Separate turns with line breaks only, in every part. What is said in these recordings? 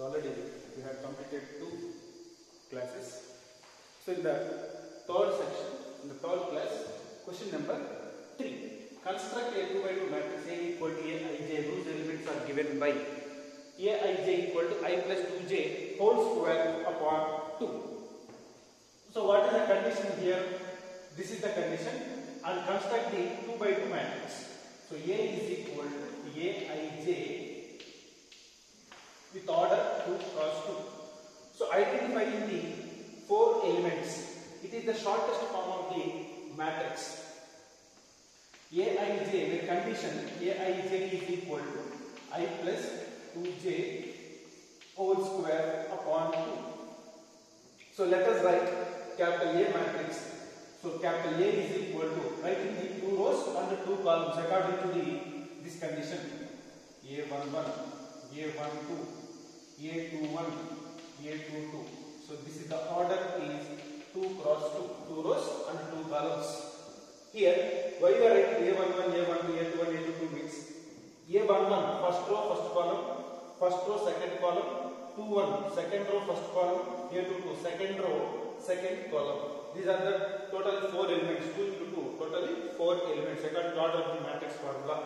So already we have completed two classes. So in the third section, in the third class, question number 3. Construct a 2 by 2 matrix A equal to Aij whose elements are given by Aij equal to i plus 2j whole square upon 2. So what is the condition here? This is the condition and construct the 2 by 2 matrix. So A is equal to Aij with order 2 cross 2. So identifying the four elements, it is the shortest form of the matrix. Aij with condition Aij is equal to i plus 2j whole square upon 2. So let us write capital A matrix. So capital A is equal to writing the two rows and the two columns according to the this condition. A11, A12, A21, A22. So this is the order is 2 cross 2, 2 rows and 2 columns. Here, why you are writing A11, A12, A21, A22 means A11 first row, first column, first row, second column, 21 second row, first column, A22 second row, second column. These are the total 4 elements, 2 into 2, totally 4 elements second order of the matrix formula.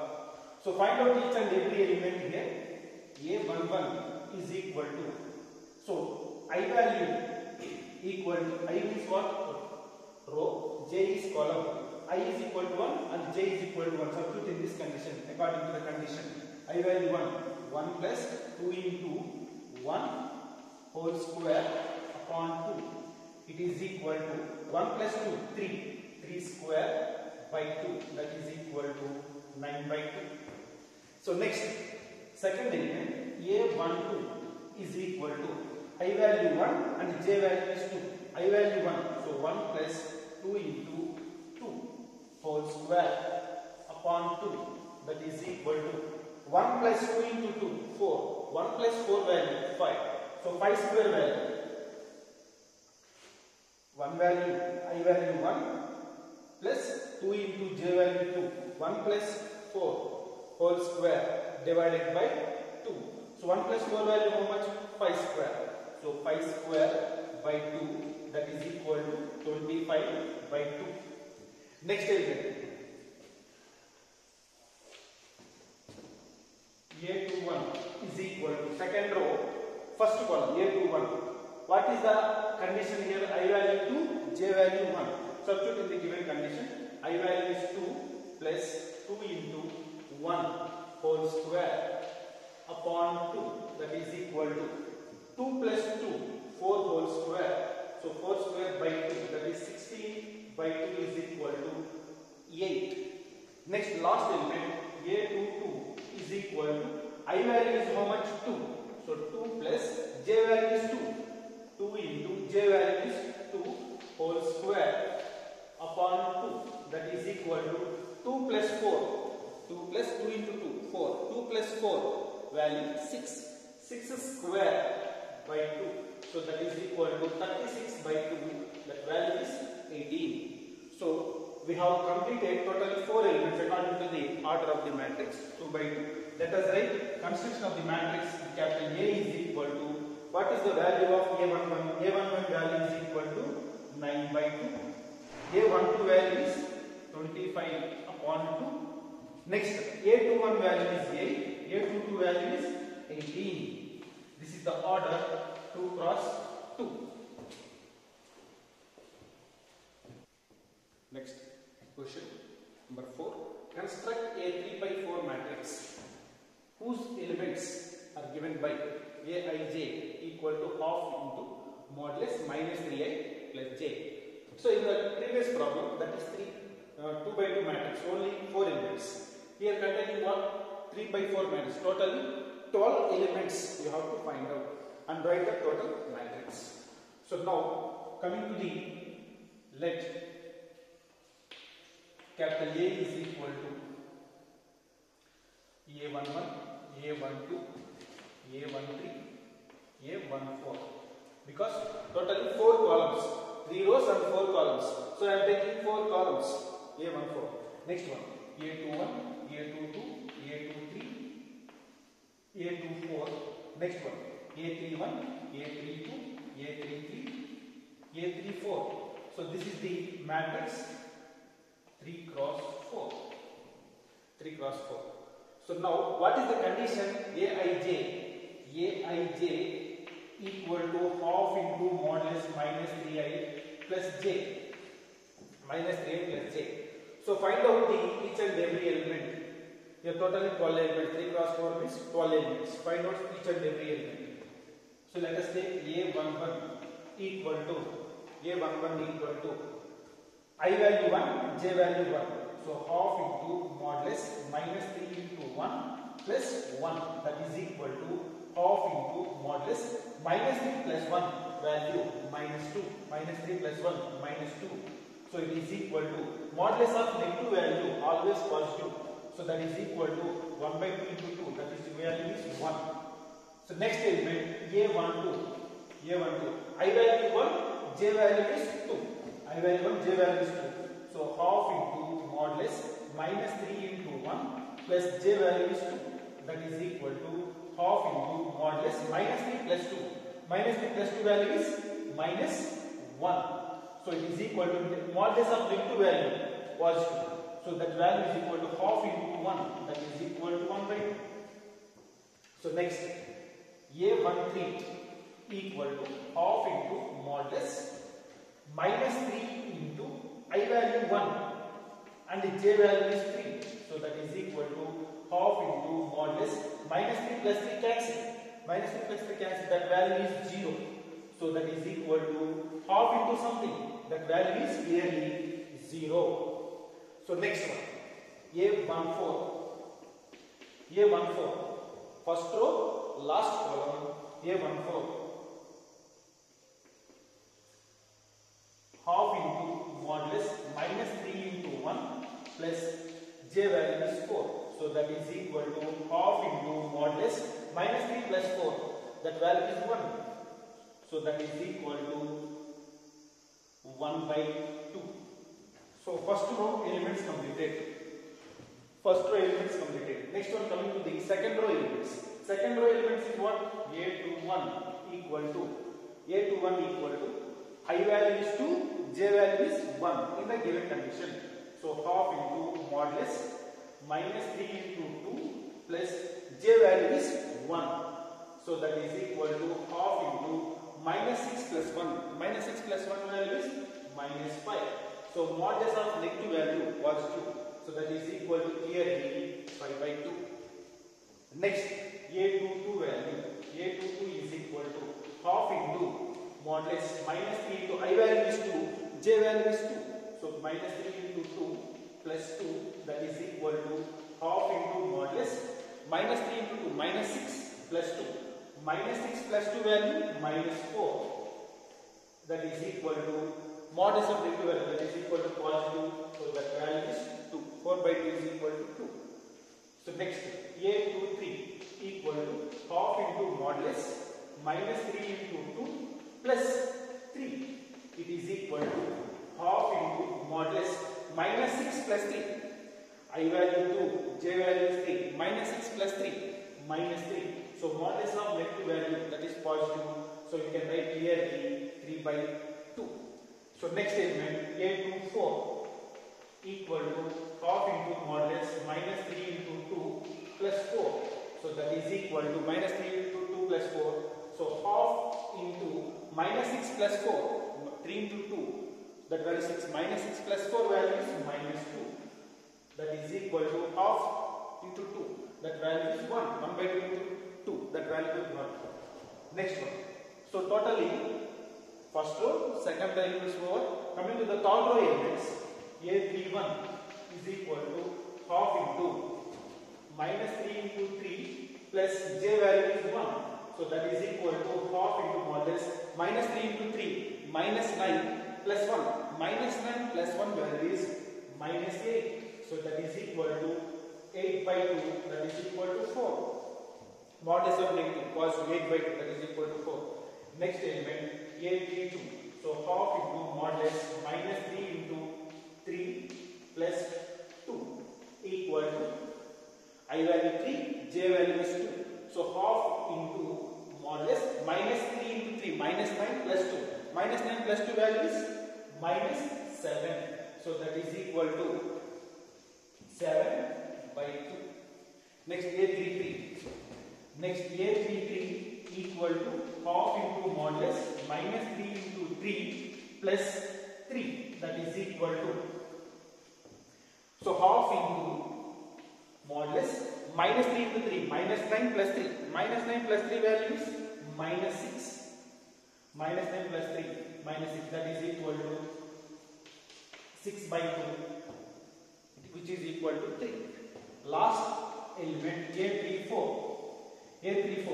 So find out each and every element here. A11 is equal to, so I value equal to, I is what? Row, J is column. I is equal to 1 and J is equal to 1. Substitute in this condition according to the condition. I value 1. 1 plus 2 into 1 whole square upon 2. It is equal to 1 plus 2, 3. 3 square by 2. That is equal to 9 by 2. So next, second element A12 is equal to I value 1 and J value is 2. I value 1. So 1 plus 2 into 2 whole square upon 2 that is equal to 1 plus 2 into 2 4 1 plus 4 value 5 so 5 square value. 1 value i value 1 plus 2 into j value 2 1 plus 4 whole square divided by 2 so 1 plus 4 value how much 5 square so 5 square by 2 that is equal to 25 by 2 Next element. A21 is equal to second row, first column A21. What is the condition here? I value 2, J value 1. Substitute in the given condition. I value is 2 plus 2 into 1 whole square upon 2 that is equal to 2 plus 2 4 whole square. So 4 square by 2 that is 16 by 2 is equal to 8. Next last element A22 is equal to I value is how much 2. So 2 plus J value is 2. 2 into J value is 2 whole square upon 2 that is equal to 2 plus 4. 2 plus 2 into 2 4. 2 plus 4 value 6. 6 square by 2. So that is equal to 36 by 2. That value is 18. So we have completed totally 4 elements according to the order of the matrix 2 by 2. Let us write construction of the matrix capital A is equal to what is the value of A11? A11 value is equal to 9 by 2. A12 value is 25 upon 2. Next A21 value is 8. A22 value is 18. This is the order 2 cross 2. Next question number 4. Construct a 3 by 4 matrix whose elements are given by Aij equal to half into modulus minus 3i plus j. So in the previous problem that is 3 uh, 2 by 2 matrix only 4 elements. Here containing what 3 by 4 matrix totally 12 elements you have to find out and write the total matrix. So now coming to the let capital A is equal to A11, A12, A13, A14 because totally 4 columns, 3 rows and 4 columns. So I am taking 4 columns A14. Next one A21, A22, A23, A24. Next one A31, A32, A33, A34. So this is the matrix 3 cross 4. 3 cross 4. So now what is the condition Aij? Aij equal to half into modulus minus 3i plus j. Minus 3i plus j. So find out the each and every element. Have totally 12 elements. 3 cross 4 means 12 elements. Find out each and every element. So let us take A11 equal to A11 equal to I value 1, J value 1. So half into modulus minus 3 into 1 plus 1 that is equal to half into modulus minus 3 plus 1 value minus 2 minus 3 plus 1 minus 2. So it is equal to modulus of negative value always positive. So that is equal to 1 by 2 into 2 that is value is 1. So next element A12 A12 I value 1 J value is 2 I value 1 J value is 2. So half into modulus minus 3 into 1 plus J value is 2 that is equal to half into modulus minus 3 plus 2 minus 3 plus 2 value is minus 1. So it is equal to modulus of negative value positive. So that value is equal to half into 1 that is equal to 1 by 2. So next A13 equal to half into modulus minus 3 into I value 1 and J value is 3. So that is equal to half into modulus minus 3 plus 3 cancel. Minus 3 plus 3 cancel that value is 0. So that is equal to half into something. That value is clearly 0. So next one A14 A14 first row last column A14 half into modulus minus 3 into 1 plus j value is 4. So that is equal to half into modulus minus 3 plus 4. That value is 1. So that is equal to 1 by 2. So first row elements completed. First row elements completed. Next one coming to the second row elements. Second row elements is what? A21 equal to A21 equal to I value is 2, J value is 1 in the given condition. So half into modulus minus 3 into 2 plus J value is 1. So that is equal to half into minus 6 plus 1. Minus 6 plus 1 value is minus 5. So modulus of negative value was 2. So that is equal to clearly 5 by 2. Next A22 value. A22 is equal to half into modulus minus 3 into I value is 2, J value is 2. So minus 3 into 2 plus 2 that is equal to half into modulus minus 3 into 2 minus 6 plus 2. Minus 6 plus 2 value minus 4 that is equal to modulus of negative value that is equal to positive. So that value is 2. 4 by 2 is equal to 2. So next A23 equal to half into modulus minus 3 into 2 plus 3. It is equal to half into modulus minus 6 plus 3. I value 2, J value is 3, minus 6 plus 3, minus 3. So modulus of negative value that is positive. So you can write clearly 3 by 2. So next statement A24 equal to half into modulus minus 3 into 2 plus 4. So that is equal to minus 3 into 2 plus 4. So half into minus 6 plus 4, 3 into 2, that value 6, minus 6 plus 4 value is minus 2. That is equal to half into 2, that value is 1, 1 by 2 into 2, that value is 1. Next one. So totally, first row, second value is 4. Coming to the third row elements, A31 is equal to half into minus 3 into 3 plus J value is 1. So that is equal to half into modulus minus 3 into 3 minus 9 plus 1. Minus 9 plus 1 value is minus 8. So that is equal to 8 by 2 that is equal to 4. Modulus of negative positive 8 by 2 that is equal to 4. Next element A32. So half into modulus minus 3 into 3 plus 2 equal to I value 3, J value is 2. So half into modulus minus 3 into 3 9 plus 2. Minus 9 plus 2 value is minus 7. So that is equal to 7 by 2. Next A33. Next A33 equal to half into modulus minus 3 into 3 plus 3 that is equal to. So half into modulus minus 3 into 3 minus 9 plus 3 minus 9 plus 3 values minus 6 minus 9 plus 3 minus 6 that is equal to 6 by 2 which is equal to 3 last element A34 A34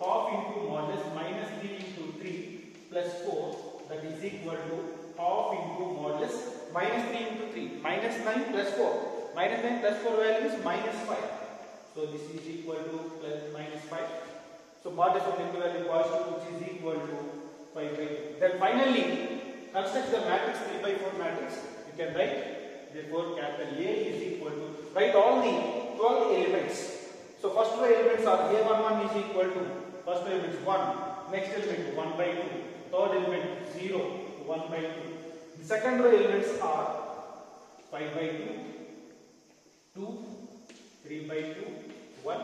half into modulus minus 3 into 3 plus 4 that is equal to half into modulus minus 3 into 3 minus 9 plus 4 minus 9 plus 4 value is minus 5 so this is equal to plus minus 5 so modulus of value positive which is equal to 5 by 2 then finally construct the matrix 3 by 4 matrix. You can write. Therefore capital A is equal to write all the 12 elements. So first row elements are A11 is equal to first row elements 1 next element 1 by 2 third element 0 1 by 2 the second row elements are 5 by 2 2 3 by 2 1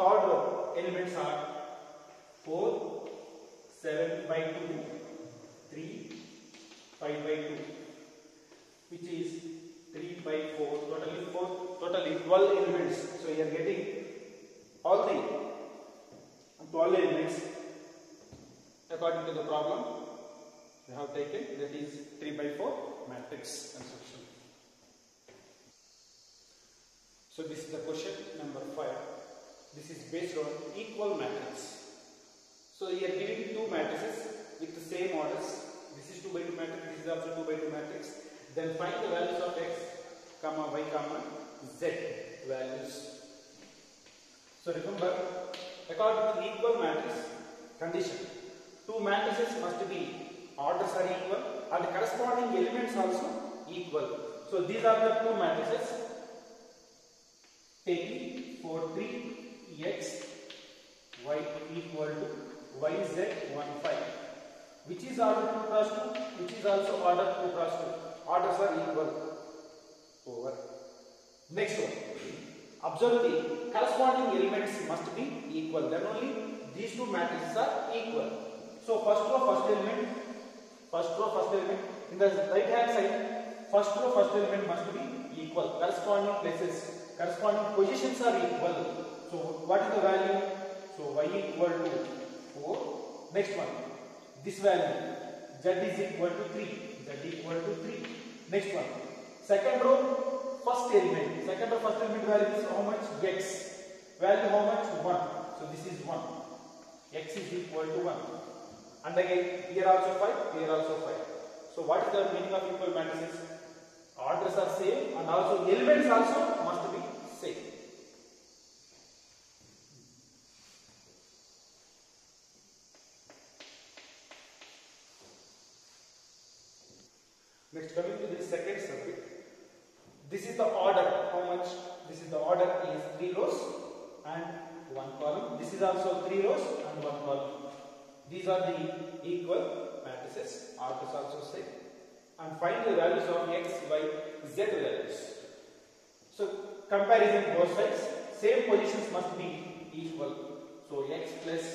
third row elements are 4 7 by 2 3 5 by 2 which is 3 by 4 totally 4 totally 12 elements. So you are getting all the 12 elements according to the problem have taken that is 3 by 4 matrix construction. So this is the question number 5 this is based on equal matrix. So you are giving two matrices with the same orders. This is 2 by 2 matrix this is also 2 by 2 matrix. Then find the values of x comma y comma z values. So remember, according to equal matrix condition, two matrices must be orders are equal and corresponding elements also equal. So these are the two matrices. Taking 4 3 x y equal to y z 1 5 which is order 2 cross 2 which is also order 2 cross 2 orders are equal. Over. Next one. Observe the corresponding elements must be equal. Then only these two matrices are equal. So first row first element first row first element in the right hand side first row first element must be equal corresponding places corresponding positions are equal so what is the value so y equal to 4 next one this value z is equal to 3 z equal to 3 next one second row first element second row first element value is how much x value how much 1 so this is 1 x is equal to 1 and again here also 5 here also 5 so what is the meaning of equal matrices? Orders are same and also elements also must be same. Next coming to the second circuit this is the order. How much? This is the order is 3 rows and 1 column. This is also 3 rows and 1 column. These are the equal matrices orders also same and find the values of x y z values. So comparison both sides same positions must be equal. So x plus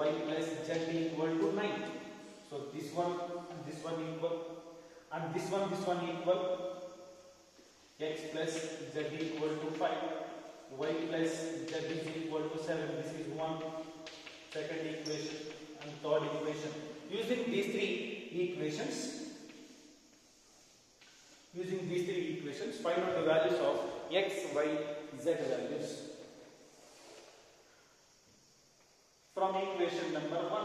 y plus z equal to 9 so this one this one equal. And this one this one equal. X plus z equal to 5 y plus z is equal to 7 this is one. Second equation and third equation. Using these three equations using these three equations find out the values of x y z values from equation number 1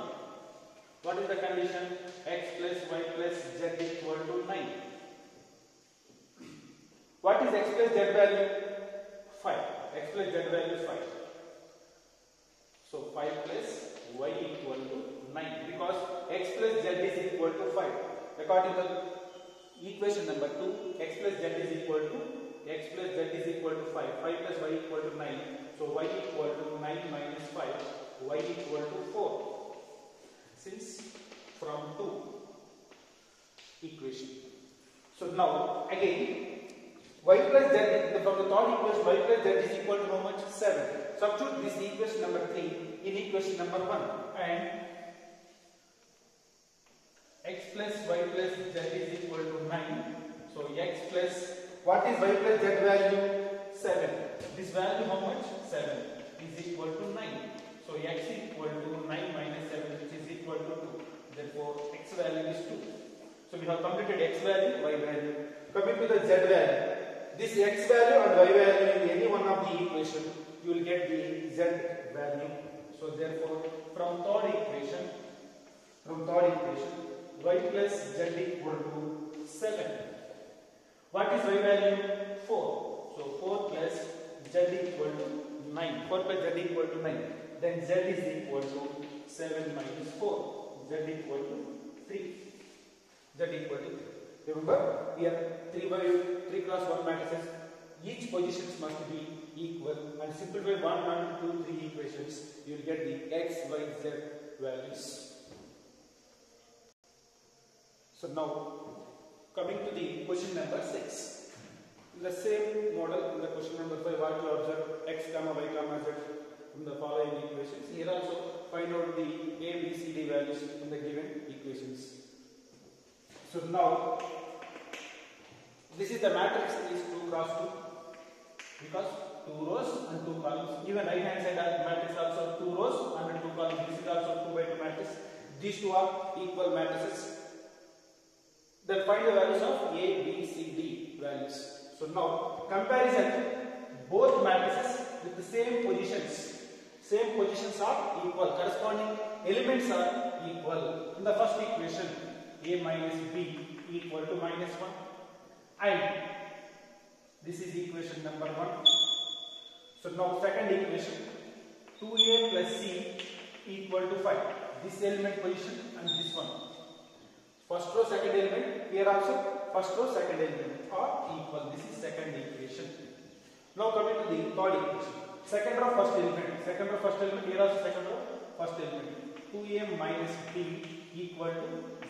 what is the condition x plus y plus z equal to 9 what is x plus z value? 5. x plus z value is 5. So 5 plus y equal to 9 because x plus z is equal to 5. According to equation number 2 x plus z is equal to x plus z is equal to 5 5 plus y equal to 9 so y equal to 9 minus 5 y equal to 4 since from 2 equation. So now again y plus z from the third equation y plus z is equal to how much? 7 substitute this equation number 3 in equation number 1 and x plus y plus z is equal to 9 so x plus what is y plus z value? 7 this value how much? 7 is equal to 9 so x equal to 9 minus 7 which is equal to 2 therefore x value is 2 so we have completed x value y value. Coming to the z value. This x value and y value in any one of the equation, you will get the z value. So therefore, from third equation, from third equation, y plus z equal to 7. What is y value? 4. So 4 plus z equal to 9. 4 plus z equal to 9. Then z is equal to 7 minus 4. z equal to 3. z equal to 3. Remember, here 3 by 3 cross 1 matrices, each positions must be equal and simplify 1, 1, 2, 3 equations, you will get the x, y, z values. So now, coming to the question number 6. In the same model, in the question number 5, what you observe x comma y comma z in the following equations. Here also find out the a, b, c, d values in the given equations. So now, this is the matrix is 2 cross 2 because 2 rows and 2 columns. Even right hand side matrix also 2 rows and 2 columns. This is also 2 by 2 matrix. These two are equal matrices. Then find the values of A, B, C, D values. So now comparison both matrices with the same positions. Same positions are equal. Corresponding elements are equal. In the first equation, A minus B equal to minus 1 and this is equation number 1. So now second equation 2a plus c equal to 5. This element position and this one. First row, second element. Here also first row, second element are equal. This is second equation. Now coming to the third equation. Second row, first element. Second row, first element. Here also second row, first element. 2a minus b equal to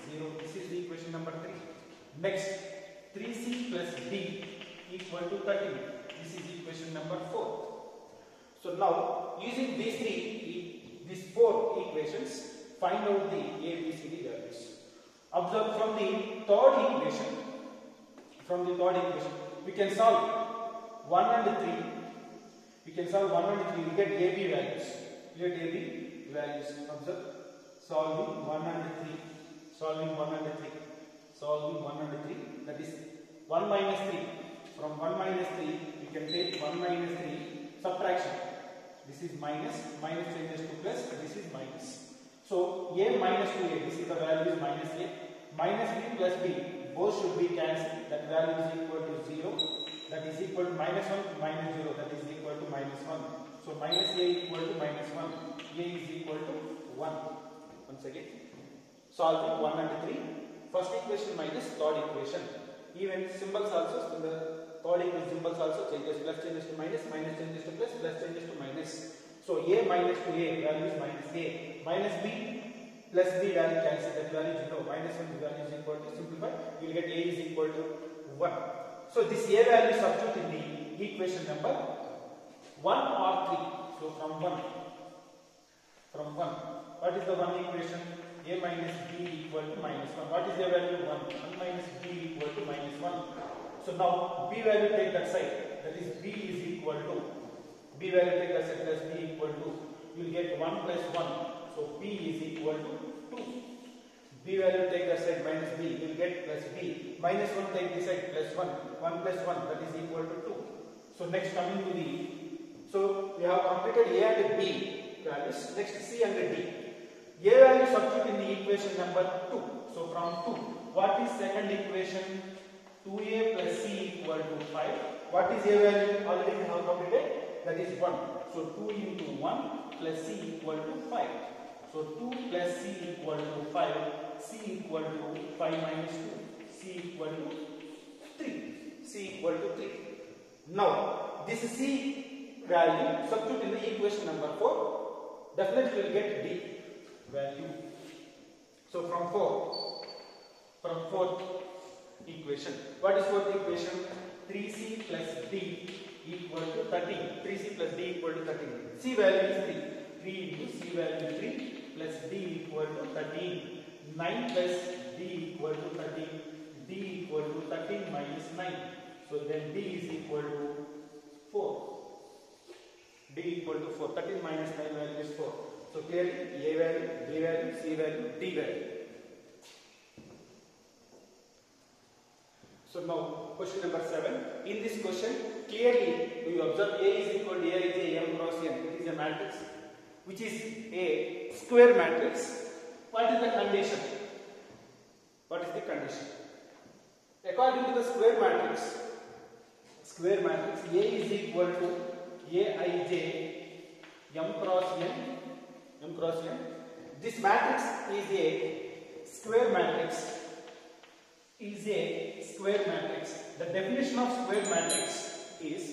0. This is the equation number 3. Next, 3c plus d equal to 13. This is equation number 4. So now, using these three, these four equations, find out the A, B, C, D. Observe from the third equation, from the third equation, we can solve 1 and 3. We can solve 1 and 3, we get A, B values. We get A, B values. Observe, solving 1 and 3, solving 1 and 3, solving 1 and 3, that is 1 minus 3. From 1 minus 3, we can take 1 minus 3, subtraction. This is minus, minus changes to plus, this is minus. So a minus 2a, this is the value is minus a, minus b plus b, both should be cancelled, that value is equal to 0, that is equal to minus 1 minus 0, that is equal to minus 1. So minus a equal to minus 1, a is equal to 1. Once again, solving 1 and 3, first equation minus third equation. Even symbols also, the third equation symbols also changes, plus changes to minus, minus changes to plus, plus changes to minus. So a minus to a value is minus a, minus b plus b value cancel that value 0, minus 1 value is equal to simplify, you will get a is equal to 1. So this a value substitute in the equation number 1 or 3. So from 1, from 1, what is the 1 equation? a minus b equal to minus 1. What is the value? 1. 1 minus b equal to minus 1. So now b value take that side. That is b is equal to b value take that side plus b equal to. You will get 1 plus 1. So b is equal to 2. b value take that side minus b. You will get plus b. Minus 1 take this side plus 1. 1 plus 1 that is equal to 2. So next coming to the. So we have completed a and b values. Next c and d. A value substitute in the equation number 2. So from 2, what is second equation? 2a plus c equal to 5. What is a value? Already we have completed. That is 1. So 2 into 1 plus c equal to 5. So 2 plus c equal to 5. c equal to 5 minus 2. c equal to 3. c equal to 3. Now this c value substitute in the equation number 4. Definitely will get d value. So from 4, from 4, equation. What is fourth equation? 3c plus d equal to 13. 3c plus d equal to 13. c value is 3. 3 into c value 3 plus d equal to 13. 9 plus d equal to 13. d equal to 13 minus 9. So then d is equal to 4. d equal to 4. 13 minus 9 value is 4. So clearly a value, b value, c value, d value. So now question number 7. In this question clearly we observe A is equal to Aij M cross N. It is a matrix which is a square matrix. What is the condition? What is the condition? According to the square matrix, square matrix A is equal to Aij M cross N M cross N. This matrix is a square matrix. Is a square matrix. The definition of square matrix is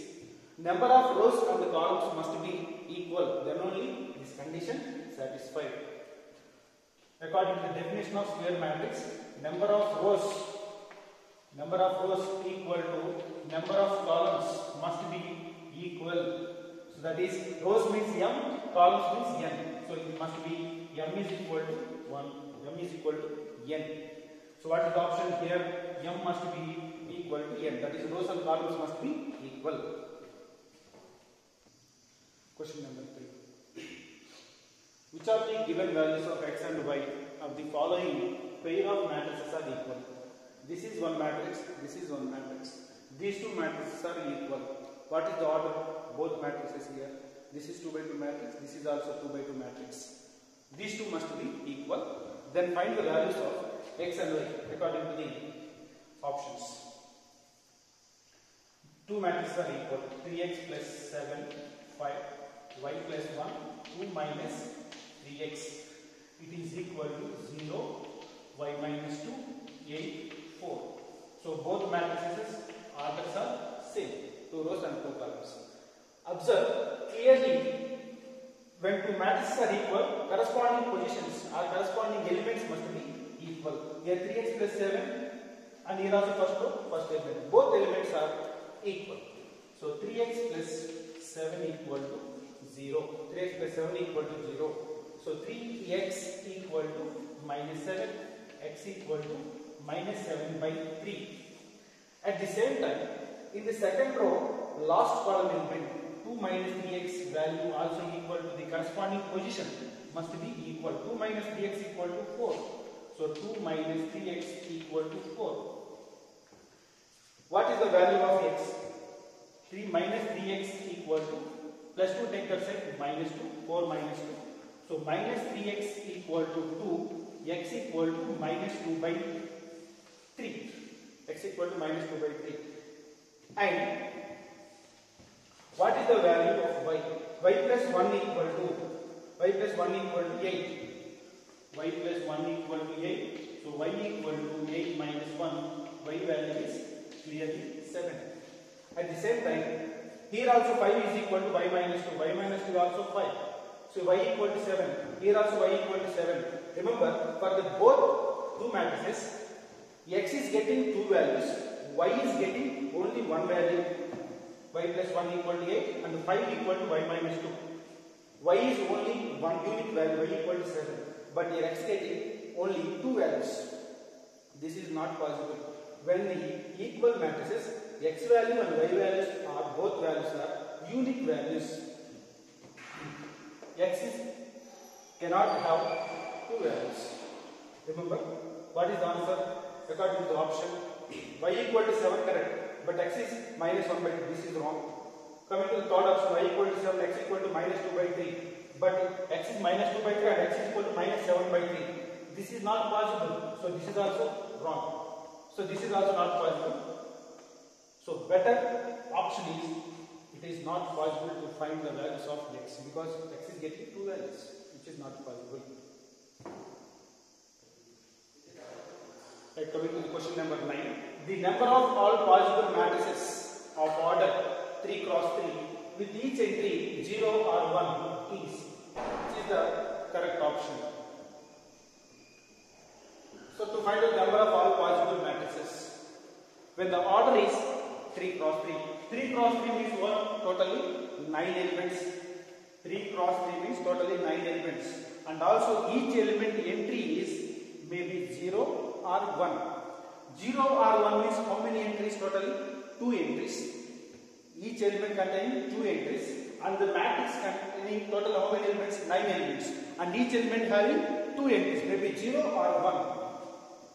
number of rows and the columns must be equal. Then only this condition satisfied. According to the definition of square matrix, number of rows number of rows equal to number of columns must be equal. So that is rows means m, columns means n. So it must be m is equal to 1, m is equal to n. So what is the option here? m must be equal to n. That is rows and columns must be equal. Question number 3. Which of the given values of x and y of the following pair of matrices are equal? This is one matrix, this is one matrix. These two matrices are equal. What is the order? Both matrices here. This is 2 by 2 matrix, this is also 2 by 2 matrix. These two must be equal. Then find the values of x and y according to the options. Two matrices are equal. 3x plus 7, 5, y plus 1, 2 minus 3x. It is equal to 0, y minus 2, 8, 4. So both matrices are same, two rows and two columns. Observe clearly when two matrices are equal, corresponding positions or corresponding elements must be equal. Here 3x plus 7 and here also first row, first element. Both elements are equal. So 3x plus 7 equal to 0. 3x plus 7 equal to 0. So 3x equal to minus 7, x equal to minus 7 by 3. At the same time, in the second row, last column element 2 minus 3x value also equal to the corresponding position must be equal. 2 minus 3x equal to 4. So 2 minus 3x equal to 4. What is the value of x? 3 minus 3x equal to plus 2 take that side minus 2, 4 minus 2. So minus 3x equal to 2, x equal to minus 2 by 3. x equal to minus 2 by 3. And what is the value of y? y plus 1 equal to y plus 1 equal to 8. Y plus 1 equal to 8. So y equal to 8 minus 1. y value is clearly 7. At the same time, here also 5 is equal to y minus 2. y minus 2 also 5. So y equal to 7. Here also y equal to 7. Remember, for the both two matrices, x is getting two values, y is getting only one value. y plus 1 equal to 8 and 5 equal to y minus 2. y is only one unique value, y equal to 7. But here are getting only two values. This is not possible. When the equal matrices, x value and y values are both values are unique values. x is cannot have two values. Remember, what is the answer? According to the option, y equal to 7 correct, but x is minus 1 by 2. This is wrong. Coming to the third option, y equal to 7, x equal to minus 2 by 3. But x is minus 2 by 3 and x is equal to minus 7 by 3. This is not possible. So this is also wrong. So this is also not possible. So better option is it is not possible to find the values of x because x is getting two values which is not possible. Right, coming to the question number 9. The number of all possible matrices of order 3 cross 3 with each entry 0 or 1 is is the correct option. So to find the number of all possible matrices,
when the order is 3 cross 3. 3 cross 3 means what? Totally 9 elements. 3 cross 3 means totally 9 elements. And also each element entry is maybe 0 or 1. 0 or 1 means how many entries totally? 2 entries. Each element containing 2 entries. And the matrix containing total how many elements? 9 elements. And each element having 2 entries, maybe 0 or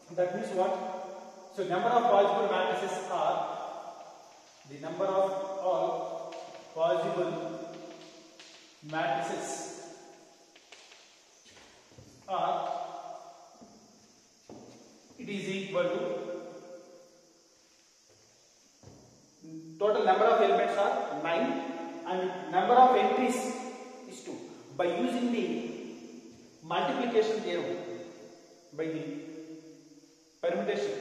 1. That means what? So number of possible matrices are the number of all possible matrices are it is equal to total number of by using the multiplication theorem by the permutation.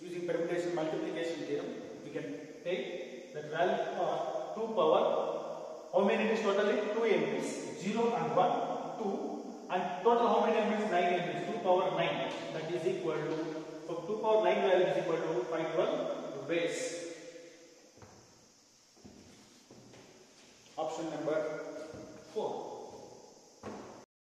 Using permutation multiplication theorem we can take the value of 2 power how many it is totally? 2 elements 0 and 1 2 and total how many elements 9 elements 2 power 9 that is equal to so 2 power 9 value is equal to 512 base option number 4